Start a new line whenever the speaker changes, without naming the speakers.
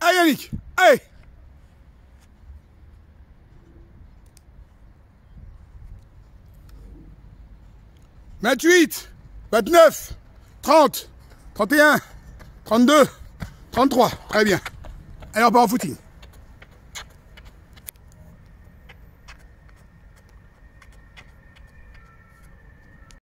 Allez Yannick, allez 28, 29, 30, 31, 32, 33. Très bien. Allez, on part en footing.